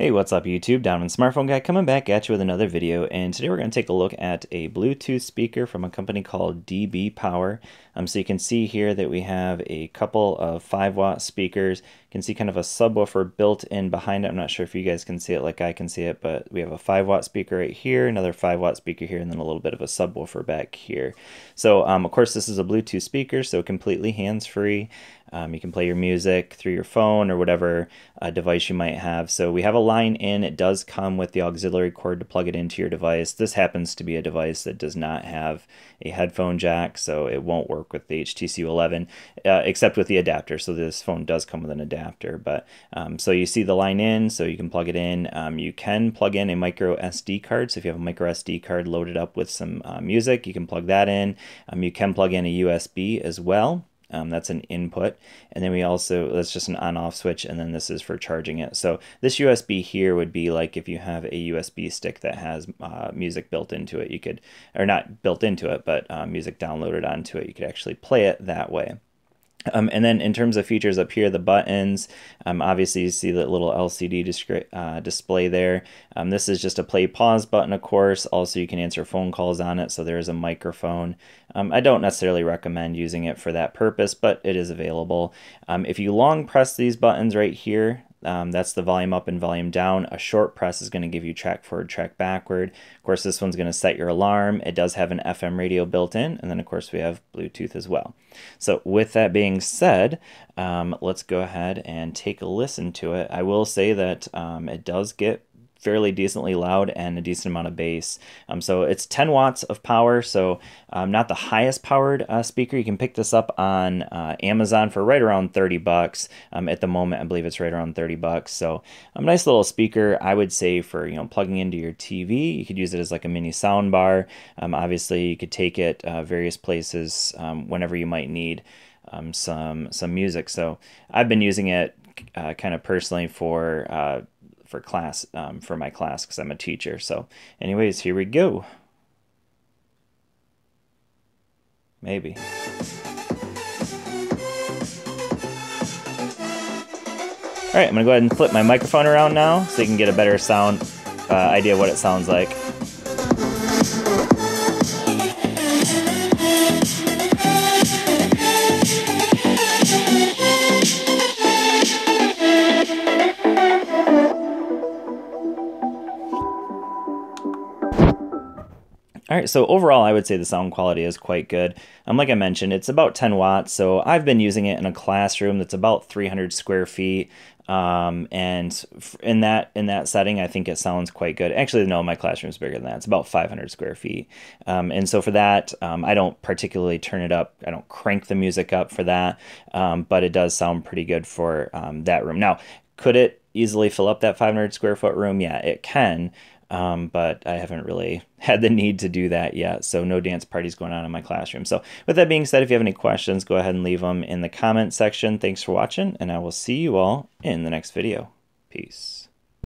Hey, what's up YouTube? Donovan Smartphone Guy coming back at you with another video and today we're going to take a look at a Bluetooth speaker from a company called DBPower. Um, so you can see here that we have a couple of 5 watt speakers. You can see kind of a subwoofer built in behind it. I'm not sure if you guys can see it like I can see it, but we have a 5 watt speaker right here, another 5 watt speaker here, and then a little bit of a subwoofer back here. So um, of course this is a Bluetooth speaker, so completely hands-free. Um, you can play your music through your phone or whatever uh, device you might have. So we have a line in. It does come with the auxiliary cord to plug it into your device. This happens to be a device that does not have a headphone jack, so it won't work with the HTC 11, uh, except with the adapter. So this phone does come with an adapter. But um, so you see the line in, so you can plug it in. Um, you can plug in a micro SD card. So if you have a micro SD card loaded up with some uh, music, you can plug that in. Um, you can plug in a USB as well. Um, that's an input. And then we also, that's just an on off switch. And then this is for charging it. So this USB here would be like if you have a USB stick that has uh, music built into it, you could, or not built into it, but uh, music downloaded onto it. You could actually play it that way. Um, and then in terms of features up here, the buttons, um, obviously you see the little LCD uh, display there. Um, this is just a play pause button, of course. Also, you can answer phone calls on it, so there is a microphone. Um, I don't necessarily recommend using it for that purpose, but it is available. Um, if you long press these buttons right here, um, that's the volume up and volume down. A short press is going to give you track forward, track backward. Of course, this one's going to set your alarm. It does have an FM radio built in, and then of course we have Bluetooth as well. So with that being said, um, let's go ahead and take a listen to it. I will say that um, it does get fairly decently loud and a decent amount of bass. Um, so it's 10 watts of power, so um, not the highest powered uh, speaker. You can pick this up on uh, Amazon for right around 30 bucks. Um, at the moment, I believe it's right around 30 bucks. So a nice little speaker, I would say for you know plugging into your TV. You could use it as like a mini sound bar. Um, obviously, you could take it uh, various places um, whenever you might need um, some some music. So I've been using it uh, kind of personally for uh, for class um, for my class because I'm a teacher. So, anyways, here we go. Maybe. All right, I'm gonna go ahead and flip my microphone around now so you can get a better sound uh, idea what it sounds like. All right, so overall, I would say the sound quality is quite good. Um, like I mentioned, it's about 10 watts, so I've been using it in a classroom that's about 300 square feet. Um, and in that in that setting, I think it sounds quite good. Actually, no, my classroom is bigger than that. It's about 500 square feet. Um, and so for that, um, I don't particularly turn it up. I don't crank the music up for that, um, but it does sound pretty good for um, that room. Now, could it easily fill up that 500 square foot room? Yeah, it can. But I haven't really had the need to do that yet. So no dance parties going on in my classroom. So with that being said, if you have any questions, go ahead and leave them in the comment section. Thanks for watching, and I will see you all in the next video. Peace.